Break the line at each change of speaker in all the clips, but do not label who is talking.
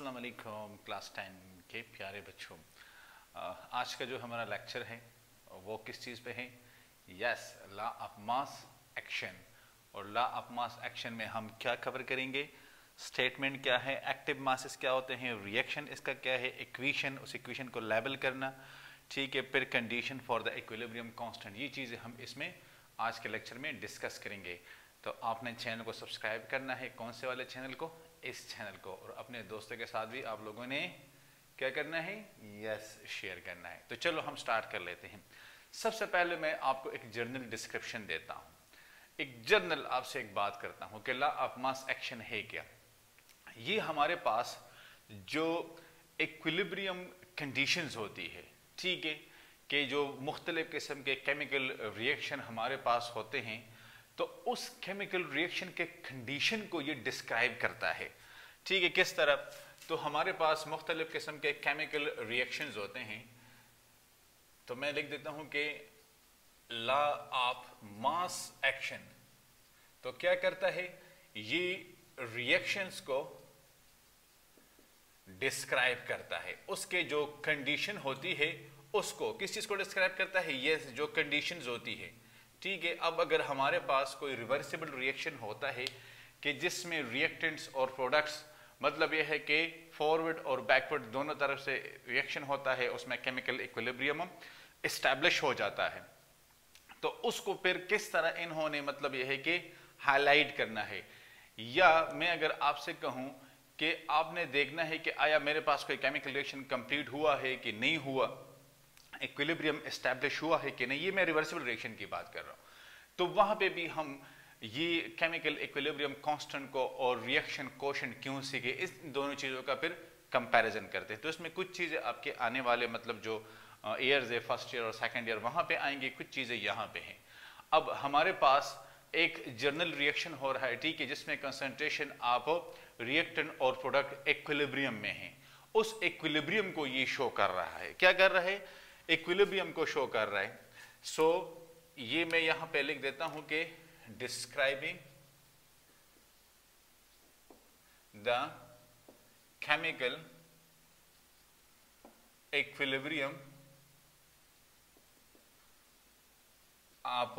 अस्सलाम वालेकुम, class ten के प्यारे बच्चों। आज का जो हमारा लेक्चर है, वो किस चीज़ पे है? Yes, law of mass action. और ला ऑफ़ मास एक्शन में हम क्या कवर करेंगे? स्टेटमेंट क्या है? एक्टिव मासेस क्या होते हैं? रिएक्शन इसका क्या है? इक्वेशन, उस इक्वेशन को लेबल करना। ठीक है, फिर condition for the equilibrium constant, ये चीज़ें हम इसमें आज के लेक्चर में डिस्कस करेंगे। तो आपने चैनल को सब्सक्राइब करना है, कौन से वाले चैनल को? इस चैनल को और अपने दोस्तों के साथ भी आप लोगों ने क्या करना है? यस शेयर करना है। तो चलो हम स्टार्ट कर लेते हैं। सबसे पहले मैं आपको एक जर्नल डिस्क्रिप्शन देता हूँ। एक जर्नल आपसे एक बात करता हूँ कि ला ऑफ़ मास एक्शन है क्या? ये हमारे पास जो इक्विलिब्रियम कंडीशंस होती है, ठीक है, कि जो मुख्तलिफ़ किस्म के केमिकल रिएक्शन हमारे पास होते हैं तो उस केमिकल रिएक्शन के कंडीशन को ये डिस्क्राइब करता है। ठीक है, किस तरह? तो हमारे पास मुख्तलिफ़ किस्म के केमिकल रिएक्शंस होते हैं। तो मैं लिख देता हूँ कि ला ऑफ़ मास एक्शन तो क्या करता है? ये रिएक्शंस को डिस्क्राइब करता है। उसके जो कंडीशन होती है, उसको किस चीज़ को डिस्क्राइब करता है? ये जो कंडीशंस होती है। ठीक है, अब अगर हमारे पास कोई रिवर्सिबल रिएक्शन होता है कि जिसमें रिएक्टेंट्स और प्रोडक्ट्स मतलब यह है कि फॉरवर्ड और बैकवर्ड दोनों तरफ़ से रिएक्शन होता है, उसमें केमिकल इक्विलिब्रियम इस्टेब्लिश हो जाता है। तो उसको फिर किस तरह इन्होंने मतलब यह है कि हाईलाइट करना है? या मैं अगर आपसे कहूँ कि आपने देखना है कि आया मेरे पास कोई केमिकल रिएक्शन कंप्लीट हुआ है कि नहीं हुआ इक्विलिब्रियम एस्टेब्लिश हुआ है कि नहीं, ये मैं रिवर्सिबल रिएक्शन की बात कर रहा हूँ। तो वहाँ पे भी हम ये केमिकल इक्विलिब्रियम कांस्टेंट को और रिएक्शन कोशन क्यों सीखे, इस दोनों चीज़ों का फिर कंपैरिजन करते हैं। तो इसमें कुछ चीज़ें आपके आने वाले मतलब जो ईयर्स है फ़र्स्ट ईयर और सेकेंड ईयर वहाँ पे आएँगे, कुछ चीज़ें यहाँ पे हैं। अब हमारे पास एक जर्नल रिएक्शन हो रहा है, ठीक है, जिसमें कंसंट्रेशन आप रिएक्टेंट और प्रोडक्ट इक्विलिब्रियम में है। उस इक्विलिब्रियम को ये शो कर रहा है। क्या कर रहा है? इक्विलिब्रियम को शो कर रहा है। सो so, ये मैं यहाँ पे लिख देता हूँ कि डिस्क्राइबिंग द केमिकल इक्विलिब्रियम आप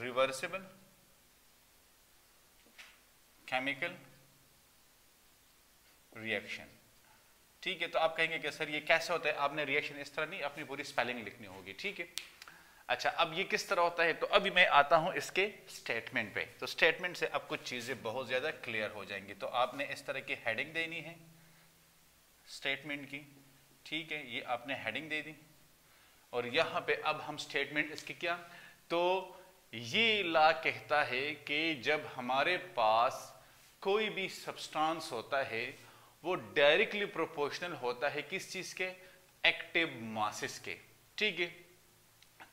रिवर्सिबल केमिकल रिएक्शन ठीक है तो आप कहेंगे कि सर ये कैसे होता है? आपने रिएक्शन इस तरह नहीं, अपनी पूरी स्पेलिंग लिखनी होगी, ठीक है? अच्छा अब ये किस तरह होता है? तो अभी मैं आता हूँ इसके स्टेटमेंट पे। तो स्टेटमेंट से अब कुछ चीज़ें बहुत ज़्यादा क्लियर हो जाएँगी। तो आपने इस तरह की हेडिंग देनी है स्टेटमेंट की, ठीक है? ये आपने हेडिंग दे दी। और यहाँ पे अब हम स्टेटमेंट इसकी क्या? तो ये ला कहता है कि जब हमारे पास कोई भी सब्सटेंस होता है वो डायरेक्टली प्रोपोर्शनल होता है किस चीज़ के? एक्टिव मासेस के। ठीक है?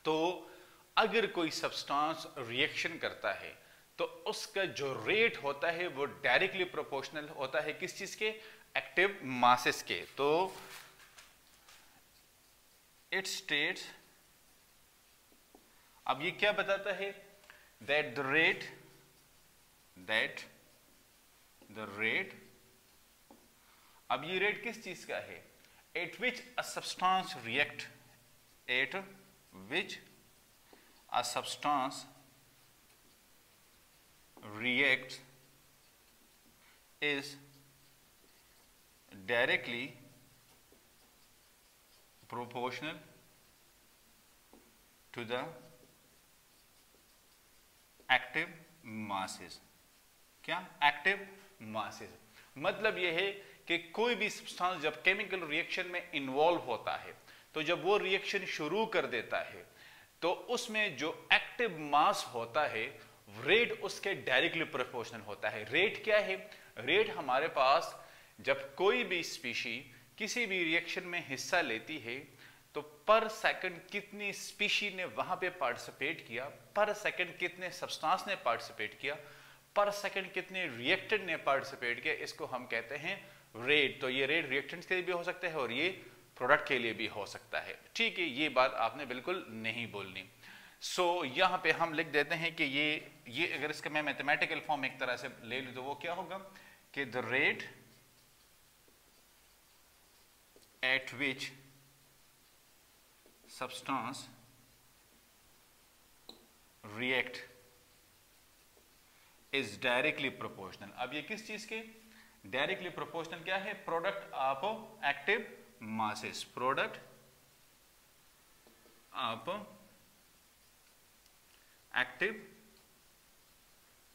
तो अगर कोई सब्सटेंस रिएक्शन करता है तो उसका जो रेट होता है वो डायरेक्टली प्रोपोर्शनल होता है किस चीज़ के? एक्टिव मासेस के। तो इट स्टेट्स अब ये क्या बताता है? That the rate that the rate अब ये रेट किस चीज़ का है? At which a substance react at which a substance react is directly proportional to the active masses क्या? एक्टिव मासेस मतलब यह है कि कोई भी सब्सटेंस जब केमिकल रिएक्शन में इन्वॉल्व होता है तो जब वो रिएक्शन शुरू कर देता है तो उसमें जो एक्टिव मास होता है रेट उसके डायरेक्टली प्रोपोर्शनल होता है। रेट क्या है? रेट हमारे पास जब कोई भी स्पीशी किसी भी रिएक्शन में हिस्सा लेती है तो पर सेकंड कितनी स्पीशी ने वहाँ पे पार्टिसिपेट किया पर सेकंड कितने सब्सटेंस ने पार्टिसिपेट किया पर सेकंड कितने रिएक्टेड ने पार्टिसिपेट किया इसको हम कहते हैं रेट तो ये रेट रिएक्टेंट्स के लिए भी हो सकता है और ये प्रोडक्ट के लिए भी हो सकता है। ठीक है ये बात आपने बिल्कुल नहीं बोलनी। सो so, यहाँ पे हम लिख देते हैं कि ये ये अगर इसका मैं मैथमेटिकल फॉर्म एक तरह से ले लू तो वो क्या होगा कि the rate at which substance react is directly proportional अब ये किस चीज़ के? डायरेक्टली प्रोपोर्शनल क्या है? Product of active masses product of active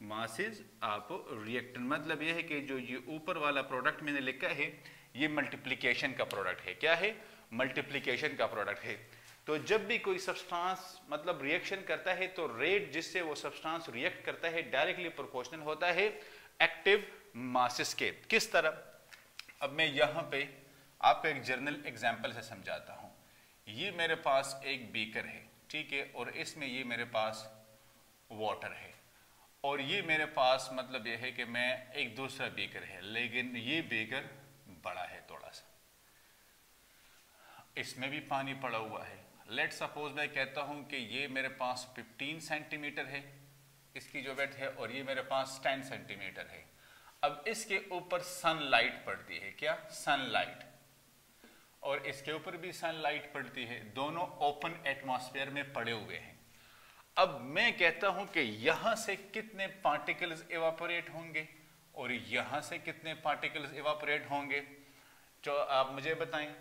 masses of reactant मतलब यह है कि जो ये ऊपर वाला प्रोडक्ट मैंने लिखा है, ये मल्टीप्लीकेशन का प्रोडक्ट है। क्या है? मल्टीप्लीकेशन का प्रोडक्ट है। तो जब भी कोई सब्सटेंस मतलब रिएक्शन करता है तो रेट जिससे वो सब्सटेंस रिएक्ट करता है डायरेक्टली प्रोपोर्शनल होता है एक्टिव मासिस के। किस तरह? अब मैं यहाँ पे आपको एक जर्नल एग्जांपल से समझाता हूँ। ये मेरे पास एक बीकर है, ठीक है, और इसमें ये मेरे पास वाटर है। और ये मेरे पास मतलब ये है कि मैं एक दूसरा बीकर है, लेकिन ये बीकर बड़ा है थोड़ा सा। इसमें भी पानी पड़ा हुआ है। लेट सपोज़ मैं कहता हूँ कि ये मेरे पास 15 सेंटीमीटर है, इसकी जो वेट है और ये मेरे पास 10 सेंटीमीटर है। अब इसके ऊपर सनलाइट पड़ती है क्या? सनलाइट और इसके ऊपर भी सनलाइट पड़ती है, दोनों ओपन एटमॉस्फेयर में पड़े हुए हैं। अब मैं कहता हूँ कि यहाँ से कितने पार्टिकल्स इवापोरेट होंगे और यहाँ से कितने पार्टिकल्स इवापोरेट होंगे? जो आप मुझे बताएँ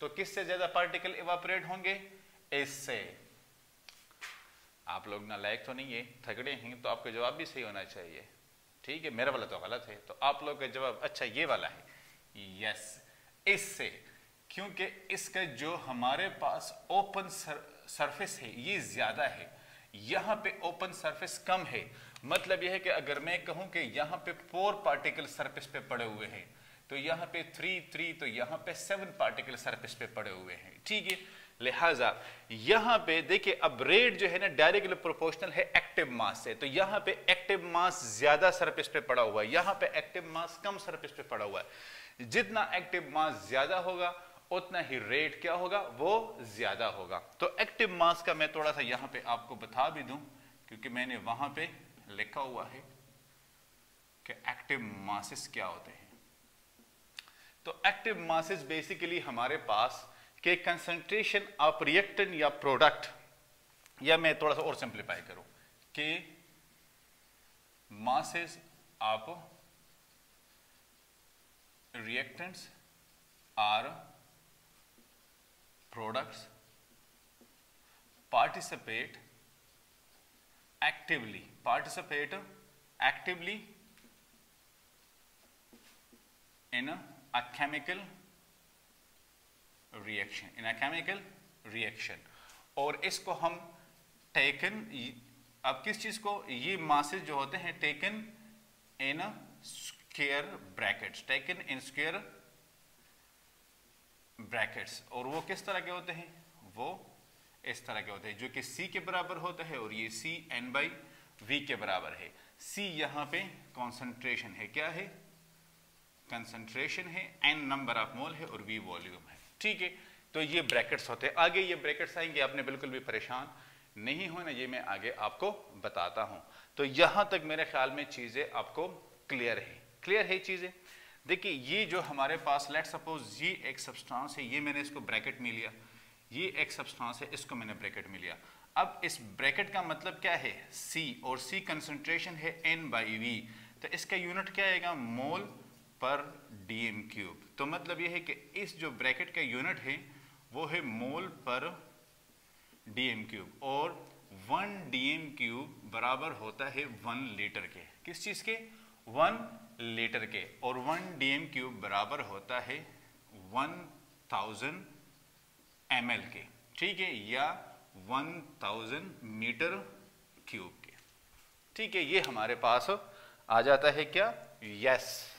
तो किससे ज़्यादा पार्टिकल इवापोरेट होंगे? इससे आप लोग ना लायक तो नहीं है थगड़े हैं तो आपका जवाब भी सही होना चाहिए। ठीक है मेरा वाला तो गलत है तो आप लोग का जवाब अच्छा ये वाला है। यस इससे क्योंकि इसका जो हमारे पास ओपन सर, सरफेस है ये ज़्यादा है। यहाँ पे ओपन सरफेस कम है। मतलब यह है कि अगर मैं कहूँ कि यहाँ पे फोर पार्टिकल सरफेस पे पड़े हुए हैं तो यहाँ पे थ्री थ्री तो यहाँ पे सेवन पार्टिकल सरफेस पे पड़े हुए हैं। ठीक है लिहाजा यहाँ पे देखिए, अब रेट जो है ना डायरेक्टली प्रोपोर्शनल है एक्टिव मास से। तो यहाँ पे एक्टिव मास ज़्यादा सरफेस पे पड़ा हुआ है। यहाँ पे एक्टिव मास कम सरफेस पे पड़ा हुआ है। जितना एक्टिव मास ज़्यादा होगा, उतना ही रेट क्या होगा? वो ज़्यादा होगा। तो एक्टिव मास का मैं थोड़ा सा यहाँ पे आपको बता भी दूँ, क्योंकि मैंने वहाँ पे लिखा हुआ है कि एक्टिव मासेस क्या होते हैं। तो एक्टिव मासेस बेसिकली हमारे पास के कंसंट्रेशन ऑफ़ रिएक्टेंट या प्रोडक्ट या मैं थोड़ा सा और सिंप्लीफाई करूँ, कि masses of reactants are products participate actively participate actively in a chemical reaction in a reaction. और इसको हम टेकन अब किस चीज़ को? ये मासेस जो होते हैं taken in square brackets taken in square brackets और वो किस तरह के होते हैं? वो इस तरह के होते हैं, जो कि C के बराबर होता है और ये C n बाई वी के बराबर है। C यहाँ पे कॉन्सेंट्रेशन है। क्या है? कंसंट्रेशन है। एन नंबर ऑफ़ मोल है और वी वॉल्यूम है। ठीक है तो ये ब्रैकेट्स होते हैं। आगे ये ब्रैकेट्स आएँगे, आपने बिल्कुल भी परेशान नहीं होना, ये मैं आगे आपको बताता हूँ। तो यहाँ तक मेरे ख्याल में चीज़ें आपको क्लियर है। क्लियर है चीज़ें? देखिए, ये जो हमारे पास लेट सपोज़ ये एक सब्सटेंस है, ये मैंने इसको ब्रैकेट में लिया। ये एक सब्सटेंस है, इसको मैंने ब्रैकेट में लिया। अब इस ब्रैकेट का मतलब क्या है? सी और सी कंसंट्रेशन है एन बाई वी तो इसका यूनिट क्या आएगा? मोल पर डीएम क्यूब तो मतलब यह है कि इस जो ब्रैकेट का यूनिट है, वो है मोल पर डीएम क्यूब और वन डीएम क्यूब बराबर होता है वन लीटर के। किस चीज़ के? वन लीटर के और वन डीएम क्यूब बराबर होता है वन थाउज़ेंड एम के। ठीक है? या वन थाउज़ेंड मीटर क्यूब के। ठीक है? ये हमारे पास आ जाता है क्या? यस।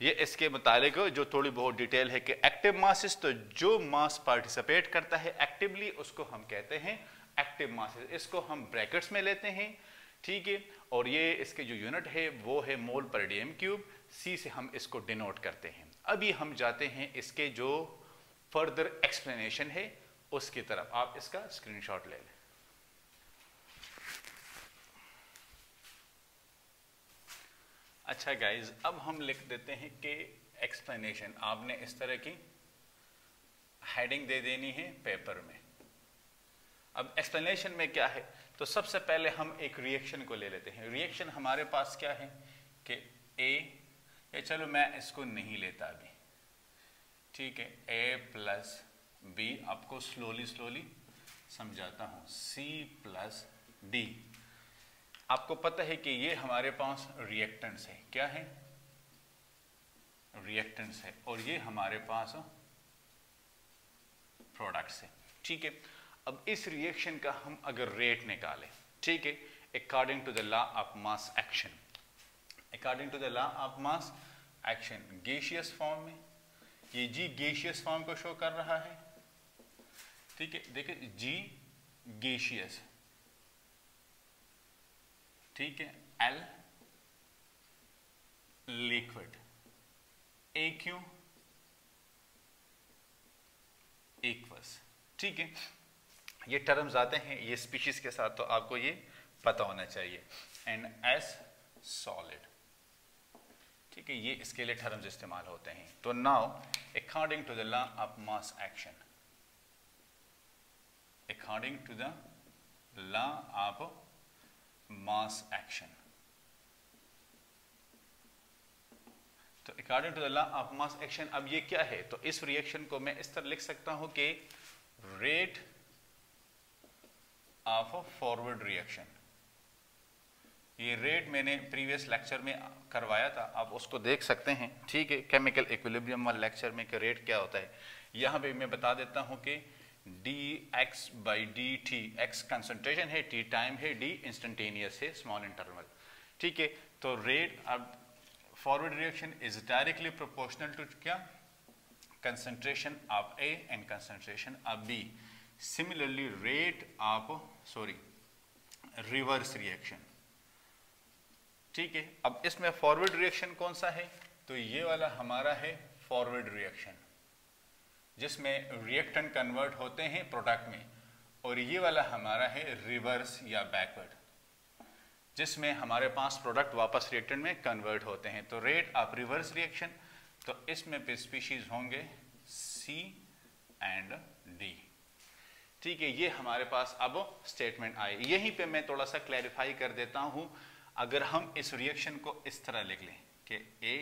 ये इसके मुतालिक जो थोड़ी बहुत डिटेल है कि एक्टिव मासिस तो जो मास पार्टिसिपेट करता है एक्टिवली, उसको हम कहते हैं एक्टिव मासिस। इसको हम ब्रैकेट्स में लेते हैं, ठीक है? और ये इसके जो यूनिट है, वो है मोल पर डी एम क्यूब। सी से हम इसको डिनोट करते हैं। अभी हम जाते हैं इसके जो फर्दर एक्सप्लेनेशन है, उसकी तरफ़। आप इसका स्क्रीनशॉट ले लें। अच्छा गाइज़ अब हम लिख देते हैं कि एक्सप्लेनेशन आपने इस तरह की हेडिंग दे देनी है पेपर में। अब एक्सप्लेनेशन में क्या है? तो सबसे पहले हम एक रिएक्शन को ले लेते हैं। रिएक्शन हमारे पास क्या है? कि ए या चलो मैं इसको नहीं लेता अभी। ठीक है ए प्लस बी आपको स्लोली स्लोली समझाता हूँ। सी प्लस डी आपको पता है कि ये हमारे पास रिएक्टेंट्स है। क्या है? रिएक्टेंट्स है और ये हमारे पास प्रोडक्ट्स है। ठीक है? अब इस रिएक्शन का हम अगर रेट निकालें, ठीक है? According to the law of mass action according to the law of mass action gaseous form में, ये जी गेशियस फॉर्म को शो कर रहा है। ठीक है? देखिए जी गेशियस ठीक है? L liquid A Q? Aqueous ठीक है? ये टर्म्स आते हैं, ये स्पीशीज के साथ तो आपको ये पता होना चाहिए. एंड एस सॉलिड ठीक है, ये इसके लिए टर्म्स इस्तेमाल होते हैं. तो now according to the law of mass action according to the law of mass action तो according to the law of mass action अब ये क्या है? तो इस रिएक्शन को मैं इस तरह लिख सकता हूँ कि रेट ऑफ़ फॉरवर्ड रिएक्शन ये रेट मैंने प्रीवियस लेक्चर में करवाया था, आप उसको देख सकते हैं। ठीक है केमिकल इक्विलिब्रियम वाले लेक्चर में कि रेट क्या होता है। यहाँ पे मैं बता देता हूँ कि D X by D T X concentration है टी टाइम है डी इंस्टेंटेनियस है स्मॉल इंटरवल ठीक है? तो रेट अब forward reaction is directly proportional to क्या? Concentration of A and concentration of B similarly rate of sorry reverse reaction ठीक है? अब इसमें फॉरवर्ड रिएक्शन कौन सा है? तो ये वाला हमारा है फॉरवर्ड रिएक्शन जिसमें रिएक्टेंट कन्वर्ट होते हैं प्रोडक्ट में, और ये वाला हमारा है रिवर्स या बैकवर्ड जिसमें हमारे पास प्रोडक्ट वापस रिएक्टेंट में कन्वर्ट होते हैं। तो रेट ऑफ़ रिवर्स रिएक्शन तो इसमें पे स्पीशीज होंगे सी एंड डी ठीक है, ये हमारे पास अब स्टेटमेंट आए। यहीं पे मैं थोड़ा सा क्लैरिफाई कर देता हूँ, अगर हम इस रिएक्शन को इस तरह लिख लें कि ए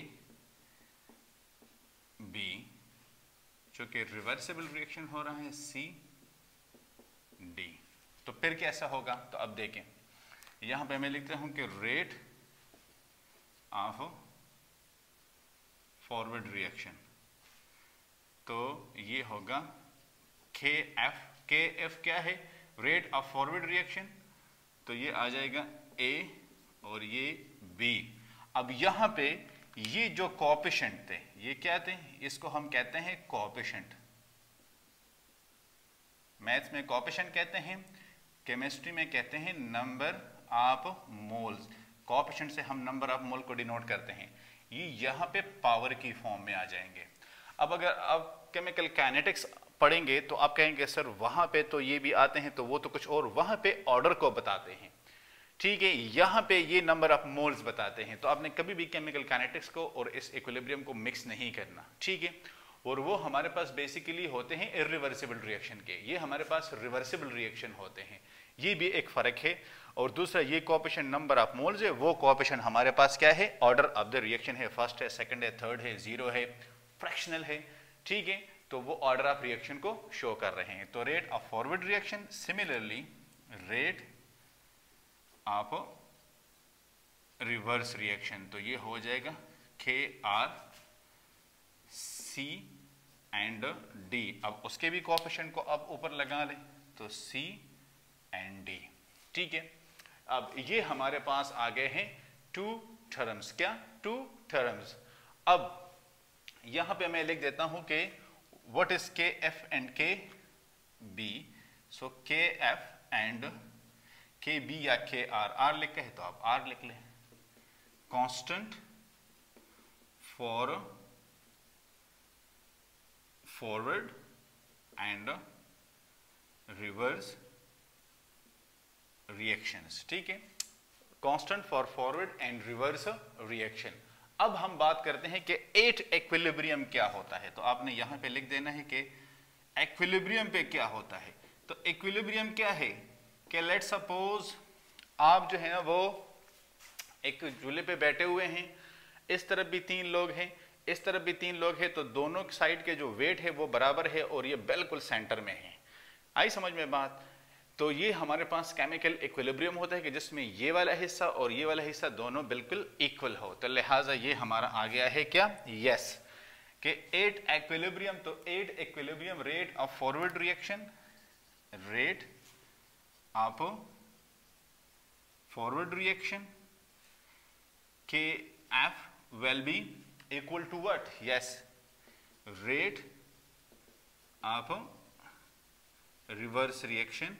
बी जो कि रिवर्सिबल रिएक्शन हो रहा है सी डी तो फिर कैसा होगा? तो अब देखें। यहाँ पे मैं लिखता हूँ कि रेट ऑफ़ फॉरवर्ड रिएक्शन तो ये होगा के एफ़ के एफ़ क्या है? रेट ऑफ़ फॉरवर्ड रिएक्शन तो ये आ जाएगा ए और ये बी अब यहाँ पे ये जो कॉपिशेंट थे ये क्या थे? इसको हम कहते हैं कॉपिशेंट मैथ्स में कॉपिशेंट कहते हैं केमिस्ट्री में कहते हैं नंबर ऑफ़ मोल्स कॉपिशेंट से हम नंबर ऑफ़ मोल को डिनोट करते हैं। ये यहाँ पे पावर की फॉर्म में आ जाएँगे। अब अगर आप केमिकल काइनेटिक्स पढ़ेंगे तो आप कहेंगे, सर, वहाँ पे तो ये भी आते हैं तो वो तो कुछ और, वहाँ पे ऑर्डर को बताते हैं। ठीक है, यहाँ पे ये नंबर ऑफ़ मोल्स बताते हैं तो आपने कभी भी केमिकल काइनेटिक्स को और इस इक्विलिब्रियम को मिक्स नहीं करना, ठीक है? और वो हमारे पास बेसिकली होते हैं इरिवर्सिबल रिएक्शन के, ये हमारे पास रिवर्सिबल रिएक्शन होते हैं, ये भी एक फ़र्क है। और दूसरा, ये कॉपेशन नंबर ऑफ़ मोल्स है, वो कॉपेशन हमारे पास क्या है? ऑर्डर ऑफ़ द रिएक्शन है फ़र्स्ट है सेकेंड है थर्ड है ज़ीरो है फ्रैक्शनल है, ठीक है? तो वो ऑर्डर ऑफ़ रिएक्शन को शो कर रहे हैं। तो rate of forward reaction similarly rate of reverse reaction तो ये हो जाएगा के आर सी एंड डी अब उसके भी कॉपेशन को अब ऊपर लगा लें तो सी एंड डी ठीक है? अब ये हमारे पास आ गए हैं टू थर्म्स क्या? टू थर्म्स अब यहाँ पे मैं लिख देता हूँ कि what is K F and K B so K F and के बी या के आर आर लिख है तो आप आर लिख लें। Constant for forward and reverse reactions ठीक है? Constant for forward and reverse reaction अब हम बात करते हैं कि एट एक्विलिब्रियम क्या होता है। तो आपने यहाँ पे लिख देना है कि एक्विलिब्रियम पे क्या होता है। तो इक्विलिब्रियम क्या है? कि लेट सपोज़ आप जो है ना वो एक झूले पे बैठे हुए हैं, इस तरफ़ भी तीन लोग हैं, इस तरफ़ भी तीन लोग हैं तो दोनों साइड के जो वेट है वो बराबर है और ये बिल्कुल सेंटर में है। आई समझ में बात? तो ये हमारे पास केमिकल इक्विलिब्रियम होता है कि जिसमें ये वाला हिस्सा और ये वाला हिस्सा दोनों बिल्कुल इक्वल हो। तो लिहाजा ये हमारा आ गया है क्या? यस कि एट एक्विलिब्रियम तो at equilibrium rate of forward reaction rate of forward reaction K F will be equal to what yes rate of reverse reaction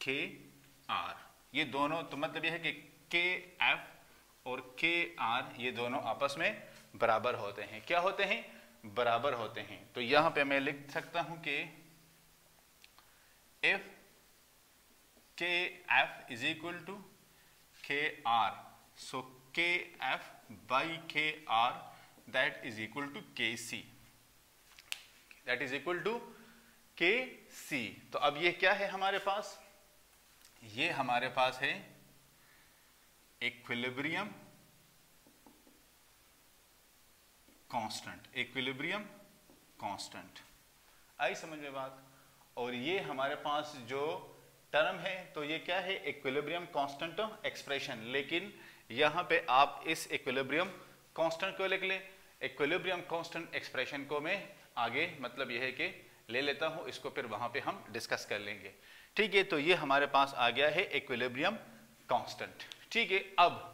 K R ये दोनों तो मतलब ये है कि के एफ़ और के आर ये दोनों आपस में बराबर होते हैं। क्या होते हैं? बराबर होते हैं। तो यहाँ पे मैं लिख सकता हूँ कि K R so K F by K R that is equal to K C that is equal to K C तो अब ये क्या है हमारे पास? ये हमारे पास है इक्विलिब्रियम कांस्टेंट इक्विलिब्रियम कांस्टेंट आई समझ में बात? और ये हमारे पास जो टर्म है तो ये क्या है? इक्विलिब्रियम कांस्टेंट एक्सप्रेशन लेकिन यहाँ पे आप इस इक्विलिब्रियम कांस्टेंट को लिख ले। इक्विलिब्रियम कांस्टेंट एक्सप्रेशन को मैं आगे मतलब यह है कि ले लेता हूँ, इसको फिर वहाँ पे हम डिस्कस कर लेंगे। ठीक है तो ये हमारे पास आ गया है इक्विलिब्रियम कांस्टेंट ठीक है, अब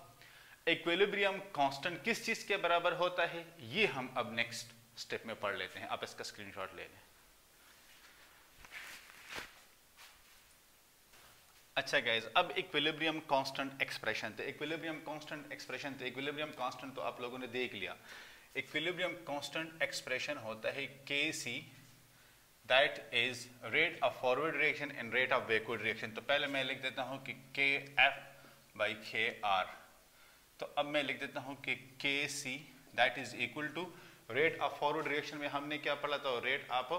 इक्विलिब्रियम कांस्टेंट किस चीज़ के बराबर होता है? ये हम अब नेक्स्ट स्टेप में पढ़ लेते हैं। आप इसका स्क्रीनशॉट ले लें। अच्छा गाइज़ अब इक्विलिब्रियम कांस्टेंट एक्सप्रेशन थे इक्विलिब्रियम कांस्टेंट एक्सप्रेशन थे इक्विलिब्रियम कांस्टेंट तो आप लोगों ने देख लिया। इक्विलिब्रियम कांस्टेंट एक्सप्रेशन होता है K C that is rate of forward reaction and rate of backward reaction तो पहले मैं लिख देता हूँ कि के एफ़ बाई के आर तो अब मैं लिख देता हूँ कि K C that is equal to rate of forward reaction में हमने क्या पढ़ा था और रेट ऑफ़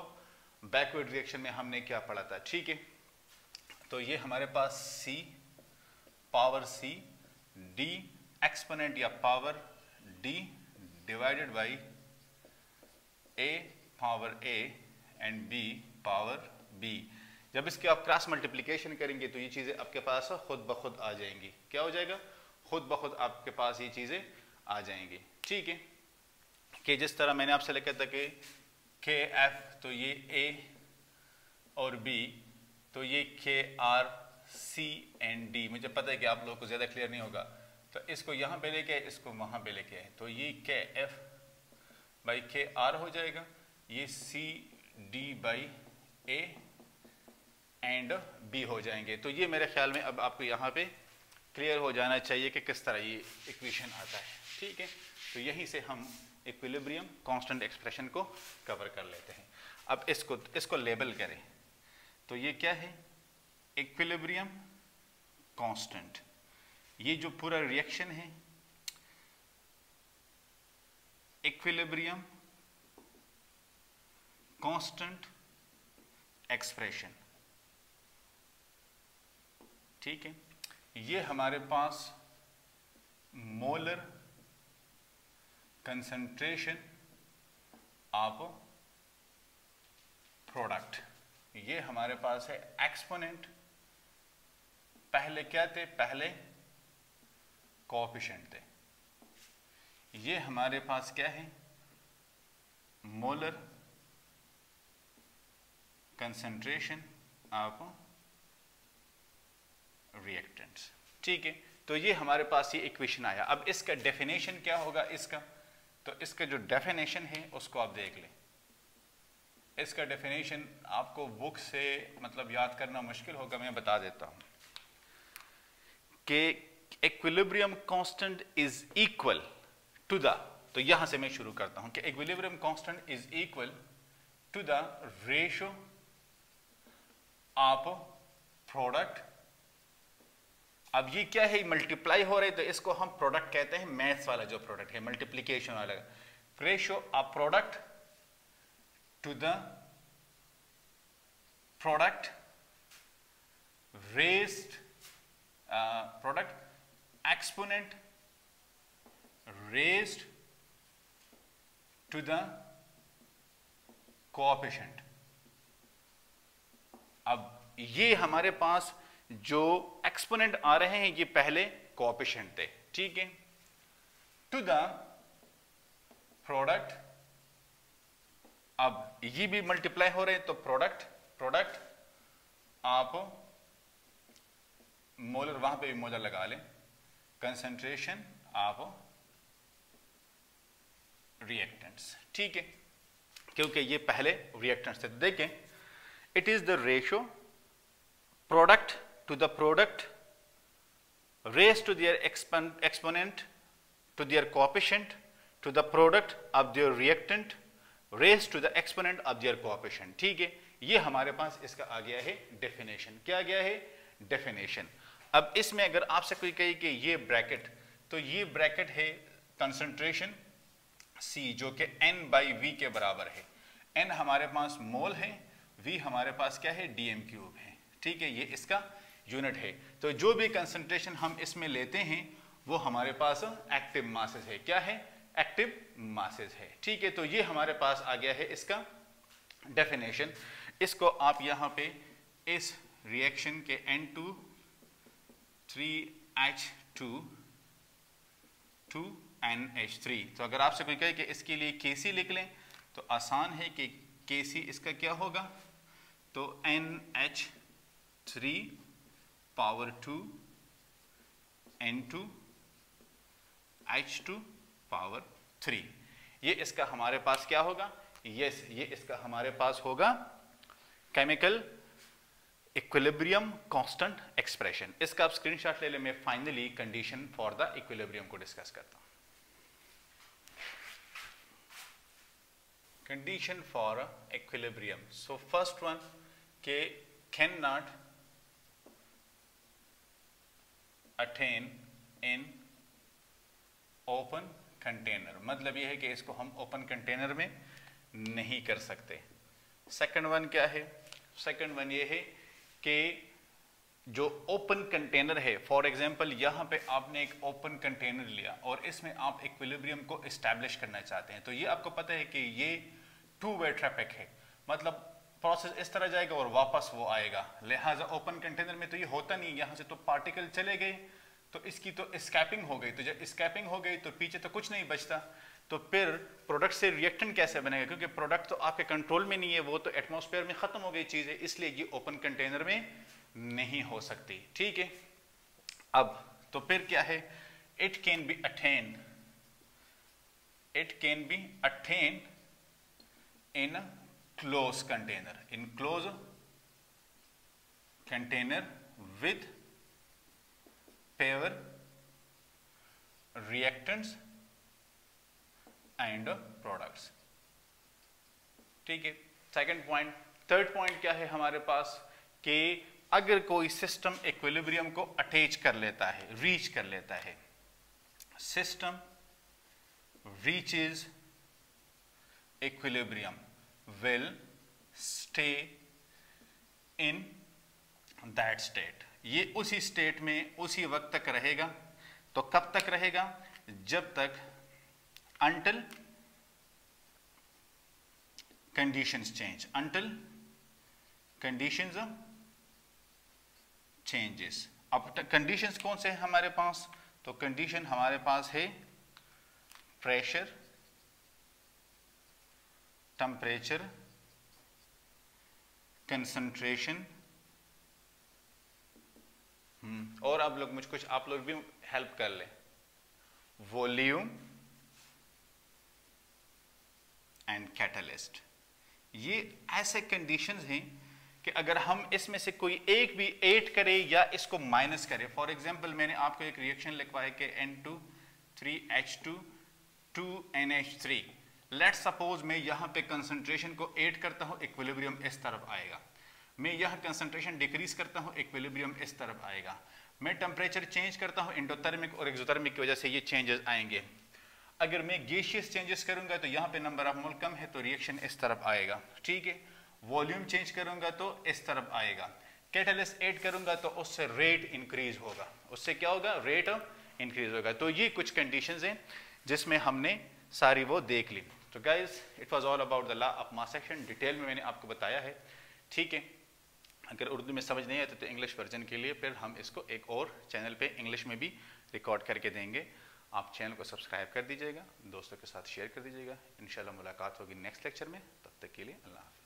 बैकवर्ड रिएक्शन में हमने क्या पढ़ा था, ठीक है? तो ये हमारे पास C power C D exponent या power D divided by A power A and B power B जब इसके आप क्रॉस मल्टीप्लीकेशन करेंगे तो ये चीज़ें आपके पास खुद ब खुद आ जाएँगी। क्या हो जाएगा? खुद ब खुद आपके पास ये चीज़ें आ जाएँगी। ठीक है? कि जिस तरह मैंने आपसे लिखा था कि के एफ़ तो ये ए और बी तो ये के आर सी एंड डी मुझे पता है कि आप लोगों को ज़्यादा क्लियर नहीं होगा। तो इसको यहाँ पे लेके, इसको वहाँ पे लेके आए। तो ये के एफ़ बाई के आर हो जाएगा। ये C D by A and B हो जाएँगे। तो ये मेरे ख्याल में अब आपको यहाँ पे क्लियर हो जाना चाहिए कि किस तरह ये इक्वेशन आता है। ठीक है? तो यहीं से हम इक्विलिब्रियम कांस्टेंट एक्सप्रेशन को कवर कर लेते हैं। अब इसको इसको लेबल करें। तो ये क्या है? इक्विलिब्रियम कांस्टेंट ये जो पूरा रिएक्शन है इक्विलिब्रियम कांस्टेंट एक्सप्रेशन ठीक है? ये हमारे पास मोलर कंसंट्रेशन ऑफ़ प्रोडक्ट ये हमारे पास है एक्सपोनेंट। पहले क्या थे? पहले कोऑफिशिएंट थे। ये हमारे पास क्या है? मोलर कंसंट्रेशन ऑफ़ रिएक्टेंट्स ठीक है तो ये हमारे पास ये इक्वेशन आया। अब इसका डेफिनेशन क्या होगा इसका? तो इसका जो डेफिनेशन है, उसको आप देख लें। इसका डेफिनेशन आपको बुक से मतलब याद करना मुश्किल होगा, मैं बता देता हूँ। कि equilibrium constant is equal to the तो यहाँ से मैं शुरू करता हूँ कि equilibrium constant is equal to the ratio of product अब ये क्या है? मल्टीप्लाई हो रहे तो इसको हम प्रोडक्ट कहते हैं मैथ्स वाला जो प्रोडक्ट है मल्टीप्लीकेशन वाला। Ratio of product to the product raised uh, product exponent raised to the coefficient अब ये हमारे पास जो एक्सपोनेंट आ रहे हैं ये पहले कोऑपिशेंट थे ठीक है टू द प्रोडक्ट अब ये भी मल्टीप्लाई हो रहे हैं तो प्रोडक्ट प्रोडक्ट आप मोलर वहाँ पे भी मोलर लगा लें। कंसंट्रेशन आप रिएक्टेंट्स ठीक है, क्योंकि ये पहले रिएक्टेंट्स थे तो देखें it is the ratio product to the product raise to their exponent to their coefficient to the product of their reactant raise to the exponent of their coefficient ठीक है? ये हमारे पास इसका आ गया है डेफिनेशन क्या गया है? डेफिनेशन अब इसमें अगर आपसे कोई कहे कि ये ब्रैकेट तो ये ब्रैकेट है कंसंट्रेशन सी जो कि एन बाई वी के बराबर है. एन हमारे पास मोल है वी हमारे पास क्या है? डी एम क्यूब है. ठीक है? ये इसका यूनिट है. तो जो भी कंसंट्रेशन हम इसमें लेते हैं, वो हमारे पास एक्टिव मासेस है. क्या है? एक्टिव मासेस है। ठीक है तो ये हमारे पास आ गया है इसका डेफिनेशन इसको आप यहाँ पे इस रिएक्शन के N two three H two two N H three तो अगर आपसे कोई कहे कि इसके लिए के सी लिख लें तो आसान है कि के सी इसका क्या होगा? तो N H three power two N two H two power three. ये इसका हमारे पास क्या होगा? यस ये इसका हमारे पास होगा केमिकल इक्विलिब्रियम कांस्टेंट एक्सप्रेशन इसका आप स्क्रीनशॉट ले ले, मैं finally condition for the equilibrium को डिस्कस करता हूँ। Condition for equilibrium so first one K can not attain in open container मतलब यह है कि इसको हम ओपन कंटेनर में नहीं कर सकते। सेकंड वन क्या है? सेकंड वन ये है कि जो ओपन कंटेनर है फॉर एग्जांपल यहाँ पे आपने एक ओपन कंटेनर लिया और इसमें आप इक्विलिब्रियम को इस्टेब्लिश करना चाहते हैं तो ये आपको पता है कि ये टू वे ट्रैफ़िक है। मतलब प्रोसेस इस तरह जाएगा और वापस वो आएगा। लिहाजा ओपन कंटेनर में तो ये होता नहीं, यहाँ से तो पार्टिकल चले गए तो इसकी तो स्कैपिंग हो गई तो जब स्कैपिंग हो गई तो पीछे तो कुछ नहीं बचता। तो फिर प्रोडक्ट से रिएक्टेंट कैसे बनेगा? क्योंकि प्रोडक्ट तो आपके कंट्रोल में नहीं है, वो तो एटमोसफेयर में खत्म हो गई चीज़ है इसलिए ये ओपन कंटेनर में नहीं हो सकती। ठीक है? अब तो फिर क्या है? It can be attain it can be attain in close container in close container with pure reactants and products ठीक है सेकंड पॉइंट थर्ड पॉइंट क्या है हमारे पास? कि अगर कोई सिस्टम इक्विलिब्रियम को अटैच कर लेता है रीच कर लेता है system reaches equilibrium will stay in that state ये उसी स्टेट में, उसी वक्त तक रहेगा। तो कब तक रहेगा? जब तक until conditions change until conditions changes अब कंडीशंस कौन से हैं हमारे पास? तो कंडीशन हमारे पास है प्रेशर टेम्परेचर कंसंट्रेशन और आप लोग मुझ कुछ आप लोग भी हेल्प कर ले। वॉल्यूम एंड कैटलिस्ट ये ऐसे कंडीशंस हैं कि अगर हम इसमें से कोई एक भी एड करे या इसको माइनस करे। फॉर एग्जांपल मैंने आपको एक रिएक्शन लिखवाया कि N two three H two two N H three let suppose मैं यहाँ पे कंसंट्रेशन को एड करता हूँ इक्विलिब्रियम इस तरफ़ आएगा। मैं यह कंसंट्रेशन डिक्रीज करता हूँ इक्विलिब्रियम इस तरफ़ आएगा। मैं टेम्परेचर चेंज करता हूँ इंडोथर्मिक और एक्सोथर्मिक की वजह से ये चेंजेस आएँगे। अगर मैं गेशियस चेंजेस करूँगा तो यहाँ पे नंबर ऑफ़ मोल कम है तो रिएक्शन इस तरफ़ आएगा। ठीक है? वॉल्यूम चेंज करूँगा तो इस तरफ़ आएगा। कैटलिस्ट ऐड करूँगा तो उससे रेट इंक्रीज होगा। उससे क्या होगा? रेट ऑफ़ इंक्रीज होगा। तो ये कुछ कंडीशन हैं, जिसमें हमने सारी वो देख ली। तो guys it was all about the law of mass action detail में मैंने आपको बताया है। ठीक है? अगर उर्दू में समझ नहीं आती तो इंग्लिश वर्जन के लिए फिर हम इसको एक और चैनल पे इंग्लिश में भी रिकॉर्ड करके देंगे। आप चैनल को सब्सक्राइब कर दीजिएगा, दोस्तों के साथ शेयर कर दीजिएगा। इंशाल्लाह मुलाकात होगी नेक्स्ट लेक्चर में। तब तक के लिए अल्लाह हाफ़